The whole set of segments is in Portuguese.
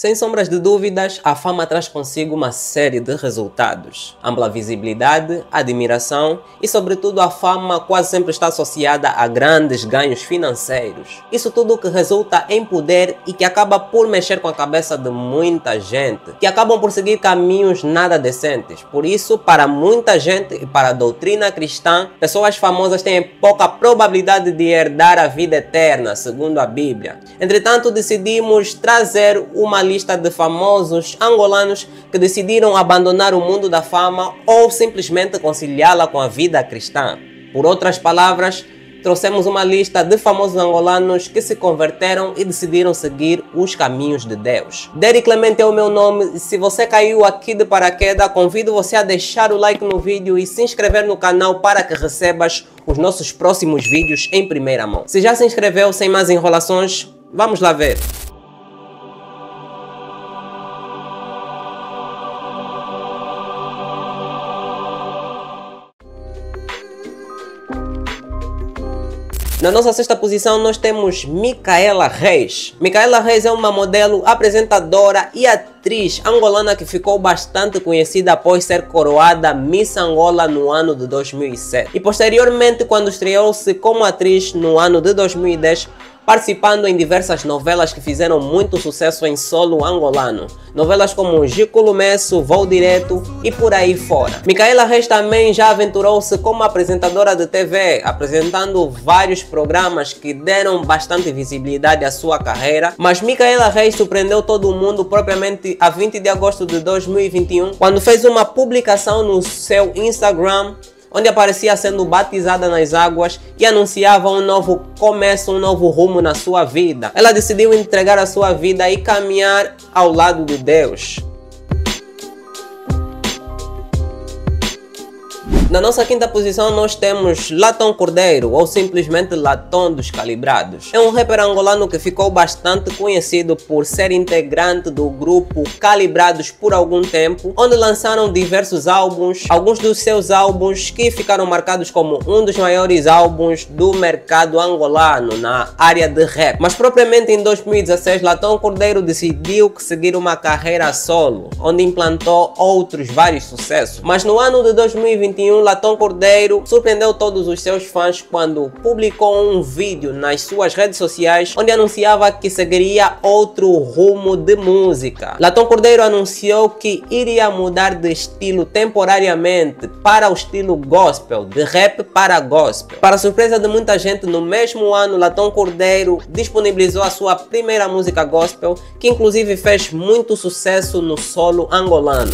Sem sombras de dúvidas, a fama traz consigo uma série de resultados. Ampla visibilidade, admiração e, sobretudo, a fama quase sempre está associada a grandes ganhos financeiros. Isso tudo que resulta em poder e que acaba por mexer com a cabeça de muita gente, que acabam por seguir caminhos nada decentes. Por isso, para muita gente e para a doutrina cristã, pessoas famosas têm pouca probabilidade de herdar a vida eterna, segundo a Bíblia. Entretanto, decidimos trazer uma lista de famosos angolanos que decidiram abandonar o mundo da fama ou simplesmente conciliá-la com a vida cristã. Por outras palavras, trouxemos uma lista de famosos angolanos que se converteram e decidiram seguir os caminhos de Deus. Derek Clemente é o meu nome se você caiu aqui de paraquedas, convido você a deixar o like no vídeo e se inscrever no canal para que recebas os nossos próximos vídeos em primeira mão. Se já se inscreveu, sem mais enrolações, vamos lá ver. Na nossa sexta posição nós temos Micaela Reis. Micaela Reis é uma modelo, apresentadora e atriz angolana que ficou bastante conhecida após ser coroada Miss Angola no ano de 2007. E posteriormente, quando estreou-se como atriz no ano de 2010, participando em diversas novelas que fizeram muito sucesso em solo angolano. Novelas como Gico Lumesso, Voo Direto e por aí fora. Micaela Reis também já aventurou-se como apresentadora de TV, apresentando vários programas que deram bastante visibilidade à sua carreira. Mas Micaela Reis surpreendeu todo mundo propriamente a 20 de agosto de 2021, quando fez uma publicação no seu Instagram onde aparecia sendo batizada nas águas e anunciava um novo começo, um novo rumo na sua vida. Ela decidiu entregar a sua vida e caminhar ao lado de Deus. Na nossa quinta posição nós temos Latão Cordeiro, ou simplesmente Latão dos Calibrados. É um rapper angolano que ficou bastante conhecido por ser integrante do grupo Calibrados por algum tempo, onde lançaram diversos álbuns, alguns dos seus álbuns que ficaram marcados como um dos maiores álbuns do mercado angolano na área de rap. Mas propriamente em 2016, Latão Cordeiro decidiu seguir uma carreira solo, onde implantou outros vários sucessos. Mas no ano de 2021 Latão Cordeiro surpreendeu todos os seus fãs quando publicou um vídeo nas suas redes sociais onde anunciava que seguiria outro rumo de música. Latão Cordeiro anunciou que iria mudar de estilo temporariamente para o estilo gospel, de rap para gospel. Para surpresa de muita gente, no mesmo ano, Latão Cordeiro disponibilizou a sua primeira música gospel, que inclusive fez muito sucesso no solo angolano.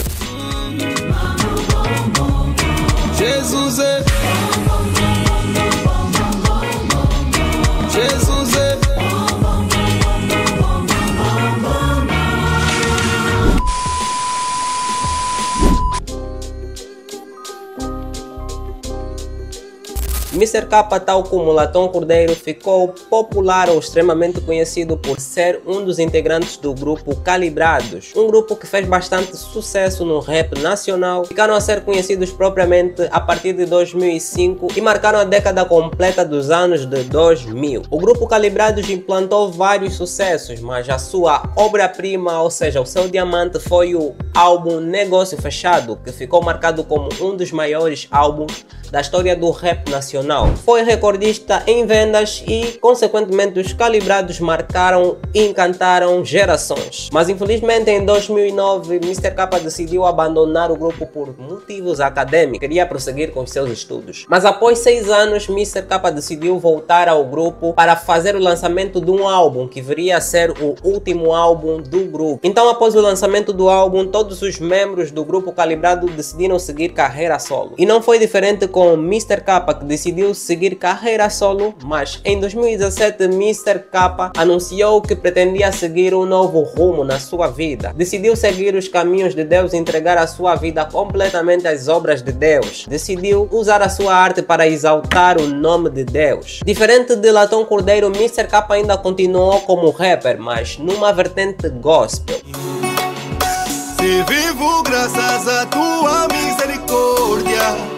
Mr. K, tal como Latão Cordeiro, ficou popular ou extremamente conhecido por ser um dos integrantes do grupo Calibrados, um grupo que fez bastante sucesso no rap nacional. Ficaram a ser conhecidos propriamente a partir de 2005 e marcaram a década completa dos anos de 2000. O grupo Calibrados implantou vários sucessos, mas a sua obra-prima, ou seja, o seu diamante, foi o álbum Negócio Fechado, que ficou marcado como um dos maiores álbuns da história do rap nacional. Foi recordista em vendas e, consequentemente, os calibrados marcaram e encantaram gerações. Mas infelizmente em 2009 Mr. K decidiu abandonar o grupo por motivos acadêmicos, queria prosseguir com seus estudos. Mas após seis anos Mr. K decidiu voltar ao grupo para fazer o lançamento de um álbum que viria a ser o último álbum do grupo. Então após o lançamento do álbum todos os membros do grupo calibrado decidiram seguir carreira solo. E não foi diferente com Mr. K, que decidiu seguir carreira solo, mas em 2017 Mr. K anunciou que pretendia seguir um novo rumo na sua vida. Decidiu seguir os caminhos de Deus e entregar a sua vida completamente às obras de Deus. Decidiu usar a sua arte para exaltar o nome de Deus. Diferente de Latão Cordeiro, Mr. K ainda continuou como rapper, mas numa vertente gospel. Se vivo graças a tua misericórdia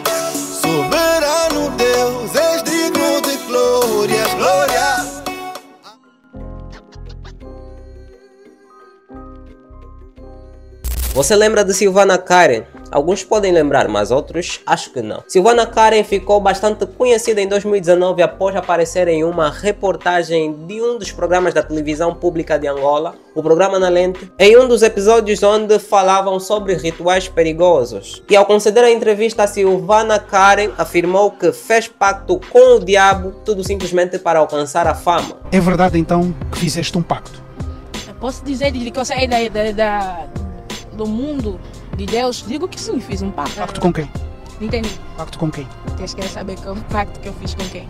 Você lembra de Silvana Karen? Alguns podem lembrar, mas outros acho que não. Silvana Karen ficou bastante conhecida em 2019 após aparecer em uma reportagem de um dos programas da televisão pública de Angola, o programa Na Lente, em um dos episódios onde falavam sobre rituais perigosos. E ao conceder a entrevista, Silvana Karen afirmou que fez pacto com o diabo tudo simplesmente para alcançar a fama. É verdade então que fizeste um pacto? Eu posso dizer que eu saí da, da, da, do mundo de Deus? Digo que sim, fiz um pacto. Pacto com quem? Entendi. Pacto com quem? Vocês querem saber que o pacto que eu fiz com quem?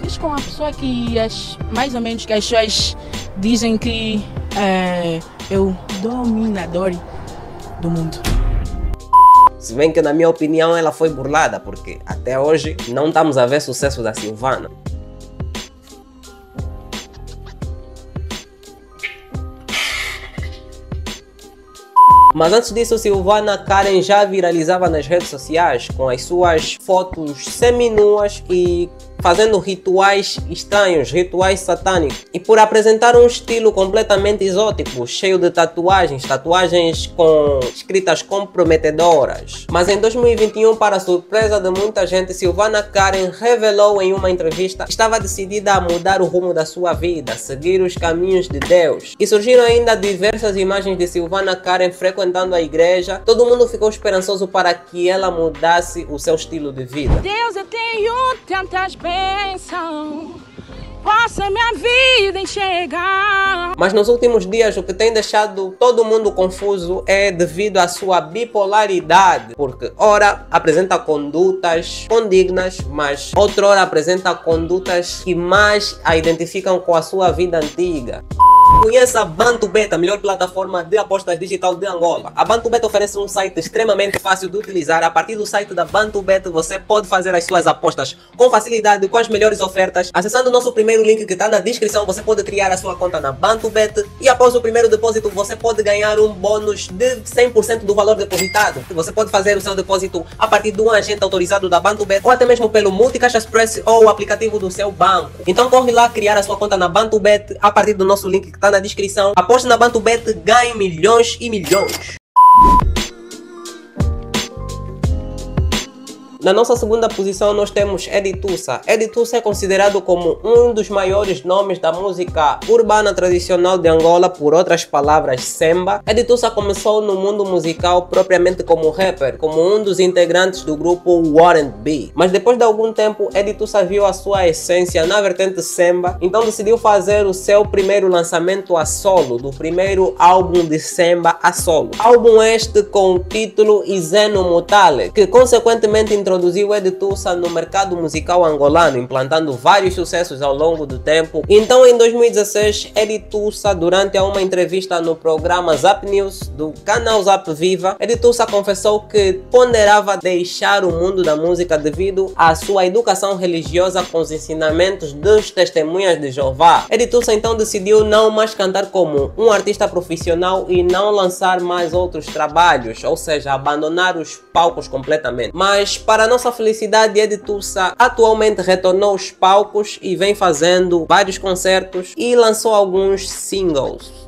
Fiz com a pessoa que as, mais ou menos que as pessoas dizem que é, eu dominador do mundo. Se bem que na minha opinião ela foi burlada, porque até hoje não estamos a ver sucesso da Silvana. Mas antes disso, Silvana Karen já viralizava nas redes sociais com as suas fotos seminuas e fazendo rituais estranhos, rituais satânicos. E por apresentar um estilo completamente exótico, cheio de tatuagens, tatuagens com escritas comprometedoras. Mas em 2021, para surpresa de muita gente, Silvana Karen revelou em uma entrevista que estava decidida a mudar o rumo da sua vida, seguir os caminhos de Deus. E surgiram ainda diversas imagens de Silvana Karen frequentando a igreja. Todo mundo ficou esperançoso para que ela mudasse o seu estilo de vida. Deus, eu tenho tantas bênção, faça minha vida enxergar. Mas nos últimos dias o que tem deixado todo mundo confuso é devido à sua bipolaridade, porque ora apresenta condutas condignas, mas outrora apresenta condutas que mais a identificam com a sua vida antiga. Conheça a BantuBet, a melhor plataforma de apostas digital de Angola. A BantuBet oferece um site extremamente fácil de utilizar. A partir do site da BantuBet você pode fazer as suas apostas com facilidade, com as melhores ofertas. Acessando o nosso primeiro link que está na descrição, você pode criar a sua conta na BantuBet e após o primeiro depósito você pode ganhar um bônus de 100% do valor depositado. Você pode fazer o seu depósito a partir de um agente autorizado da BantuBet ou até mesmo pelo Multicaixa Express ou o aplicativo do seu banco. Então corre lá criar a sua conta na BantuBet a partir do nosso link está na descrição. Aposte na BantuBet, ganhe milhões e milhões. Na nossa segunda posição nós temos Editussa. Editussa é considerado como um dos maiores nomes da música urbana tradicional de Angola, por outras palavras, Semba. Editussa começou no mundo musical propriamente como rapper, como um dos integrantes do grupo Warren B. Mas depois de algum tempo, Editussa viu a sua essência na vertente Semba, então decidiu fazer o seu primeiro lançamento a solo, do primeiro álbum de Semba a solo. Álbum este com o título Izeno Mutale, que consequentemente introduziu Editussa no mercado musical angolano, implantando vários sucessos ao longo do tempo. Então, em 2016, Editussa, durante uma entrevista no programa Zap News do canal Zap Viva, Editussa confessou que ponderava deixar o mundo da música devido à sua educação religiosa com os ensinamentos dos testemunhas de Jeová. Editussa então decidiu não mais cantar como um artista profissional e não lançar mais outros trabalhos, ou seja, abandonar os palcos completamente. Mas para para nossa felicidade, Editussa atualmente retornou aos palcos e vem fazendo vários concertos e lançou alguns singles.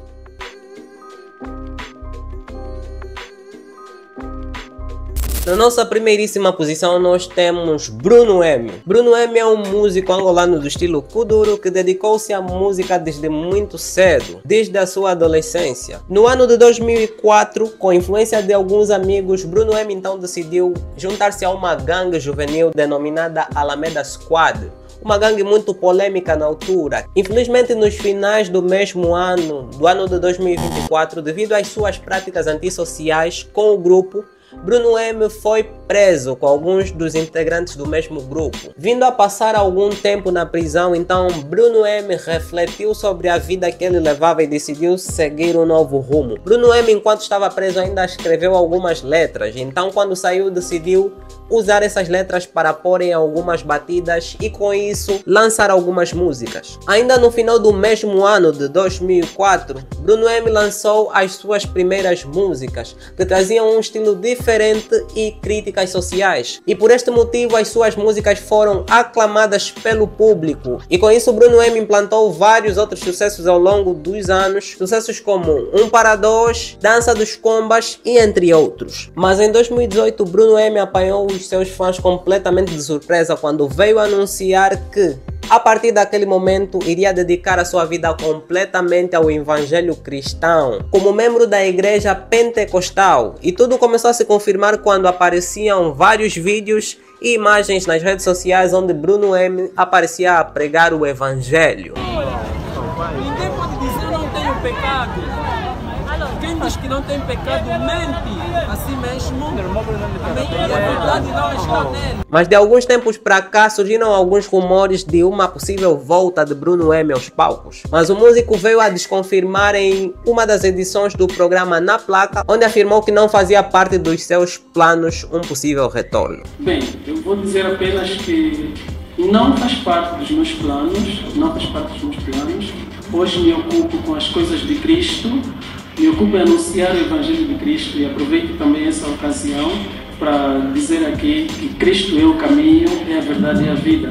Na nossa primeiríssima posição nós temos Bruno M. Bruno M é um músico angolano do estilo Kuduro que dedicou-se à música desde muito cedo, desde a sua adolescência. No ano de 2004, com influência de alguns amigos, Bruno M então decidiu juntar-se a uma gangue juvenil denominada Alameda Squad uma gangue muito polêmica na altura. Infelizmente, nos finais do mesmo ano, do ano de 2024, devido às suas práticas antissociais com o grupo, Bruno M foi preso com alguns dos integrantes do mesmo grupo. Vindo a passar algum tempo na prisão, então Bruno M refletiu sobre a vida que ele levava e decidiu seguir um novo rumo. Bruno M, enquanto estava preso, ainda escreveu algumas letras, então quando saiu decidiu usar essas letras para pôr em algumas batidas e com isso lançar algumas músicas. Ainda no final do mesmo ano de 2004, Bruno M lançou as suas primeiras músicas, que traziam um estilo diferente diferente e críticas sociais. E por este motivo as suas músicas foram aclamadas pelo público. E com isso Bruno M implantou vários outros sucessos ao longo dos anos, sucessos como Um para Dois, Dança dos Combas e entre outros. Mas em 2018 Bruno M apanhou os seus fãs completamente de surpresa quando veio anunciar que a partir daquele momento, iria dedicar a sua vida completamente ao evangelho cristão, como membro da igreja pentecostal. E tudo começou a se confirmar quando apareciam vários vídeos e imagens nas redes sociais onde Bruno M aparecia a pregar o evangelho. Ninguém pode dizer eu não tenho pecado. Quem diz que não tem pecado mente assim mesmo. E a verdade não está nele. Mas de alguns tempos para cá surgiram alguns rumores de uma possível volta de Bruno M aos palcos. Mas o músico veio a desconfirmar em uma das edições do programa Na Placa, onde afirmou que não fazia parte dos seus planos um possível retorno. Bem, eu vou dizer apenas que não faz parte dos meus planos, não faz parte dos meus planos. Hoje me ocupo com as coisas de Cristo, me ocupo em anunciar o Evangelho de Cristo e aproveito também essa ocasião para dizer aqui que Cristo é o caminho, é a verdade e a vida.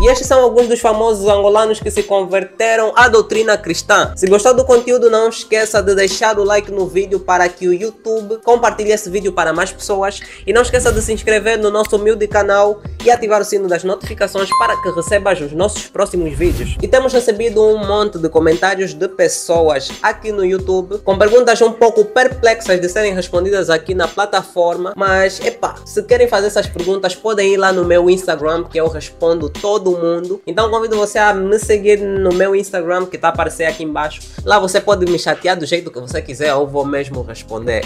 E estes são alguns dos famosos angolanos que se converteram à doutrina cristã. Se gostou do conteúdo, não esqueça de deixar o like no vídeo para que o YouTube compartilhe esse vídeo para mais pessoas. E não esqueça de se inscrever no nosso humilde canal e ativar o sino das notificações para que recebas os nossos próximos vídeos. E temos recebido um monte de comentários de pessoas aqui no YouTube com perguntas um pouco perplexas de serem respondidas aqui na plataforma. Mas, epa, se querem fazer essas perguntas, podem ir lá no meu Instagram que eu respondo todo mundo. Então convido você a me seguir no meu Instagram que está aparecendo aqui embaixo. Lá você pode me chatear do jeito que você quiser, eu vou mesmo responder.